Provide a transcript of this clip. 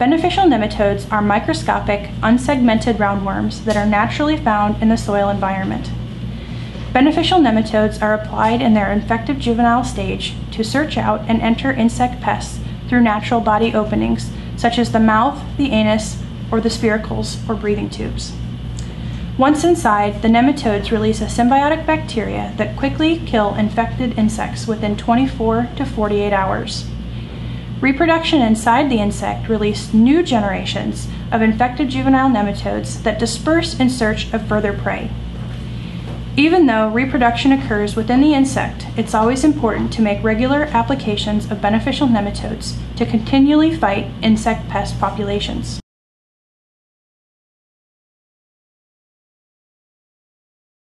Beneficial nematodes are microscopic, unsegmented roundworms that are naturally found in the soil environment. Beneficial nematodes are applied in their infective juvenile stage to search out and enter insect pests through natural body openings, such as the mouth, the anus, or the spiracles or breathing tubes. Once inside, the nematodes release a symbiotic bacteria that quickly kill infected insects within 24 to 48 hours. Reproduction inside the insect released new generations of infected juvenile nematodes that disperse in search of further prey. Even though reproduction occurs within the insect, it's always important to make regular applications of beneficial nematodes to continually fight insect pest populations.